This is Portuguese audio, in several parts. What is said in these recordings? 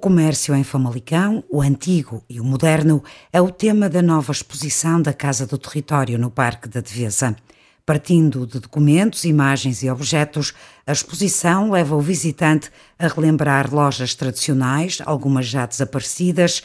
comércio em Famalicão, o antigo e o moderno, é o tema da nova exposição da Casa do Território no Parque da Devesa. Partindo de documentos, imagens e objetos, a exposição leva o visitante a relembrar lojas tradicionais, algumas já desaparecidas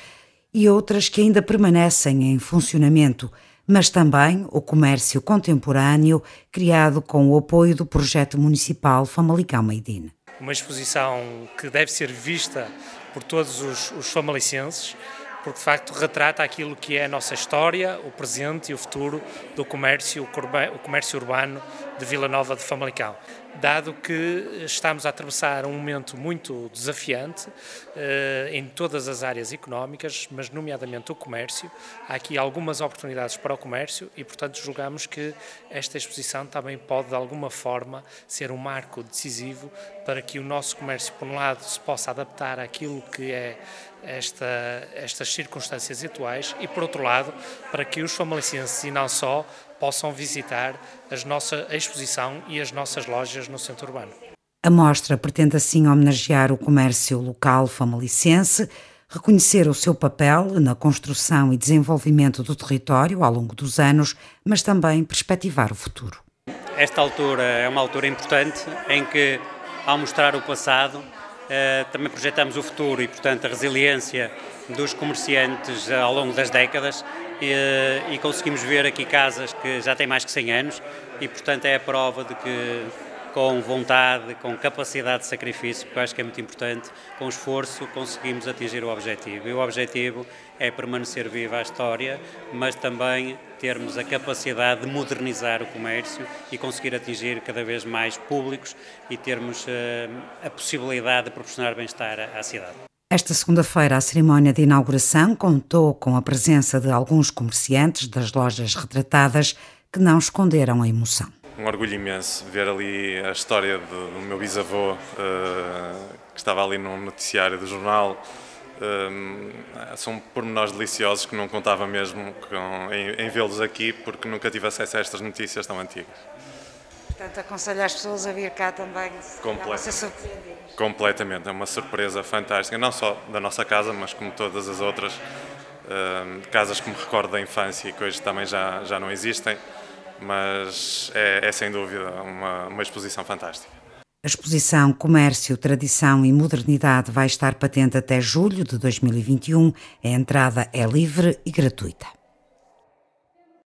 e outras que ainda permanecem em funcionamento, mas também o comércio contemporâneo criado com o apoio do projeto municipal Famalicão in. Uma exposição que deve ser vista por todos os, os famalicenses, porque de facto retrata aquilo que é a nossa história, o presente e o futuro do comércio, o comércio urbano de Vila Nova de Famalicão. Dado que estamos a atravessar um momento muito desafiante eh, em todas as áreas económicas, mas nomeadamente o comércio, há aqui algumas oportunidades para o comércio e, portanto, julgamos que esta exposição também pode, de alguma forma, ser um marco decisivo para que o nosso comércio, por um lado, se possa adaptar àquilo que é esta, estas circunstâncias atuais e, por outro lado, para que os famalicenses e não só possam visitar a nossa exposição e as nossas lojas no centro urbano. A mostra pretende assim homenagear o comércio local famalicense, reconhecer o seu papel na construção e desenvolvimento do território ao longo dos anos, mas também perspectivar o futuro. Esta altura é uma altura importante em que, ao mostrar o passado, eh, também projetamos o futuro e, portanto, a resiliência dos comerciantes ao longo das décadas e, eh, e, conseguimos ver aqui casas que já têm mais que 100 anos e, portanto, é a prova de que com vontade, com capacidade de sacrifício, que eu acho que é muito importante, com esforço conseguimos atingir o objetivo. E o objetivo é permanecer viva a história, mas também termos a capacidade de modernizar o comércio e conseguir atingir cada vez mais públicos e termos uh, a possibilidade de proporcionar bem-estar à cidade. Esta segunda-feira, a cerimónia de inauguração contou com a presença de alguns comerciantes das lojas retratadas que não esconderam a emoção um orgulho imenso ver ali a história do, meu bisavô, uh, que estava ali num noticiário do jornal. Uh, são pormenores deliciosos que não contava mesmo com, em, em vê-los aqui, porque nunca tive acesso a estas notícias tão antigas. Portanto, aconselho as pessoas a vir cá também, Completamente. Completamente, é uma surpresa fantástica, não só da nossa casa, mas como todas as outras uh, casas que me recordo da infância e que hoje também já, já não existem mas é, é sem dúvida uma, uma exposição fantástica. A exposição Comércio, Tradição e Modernidade vai estar patente até julho de 2021. A entrada é livre e gratuita.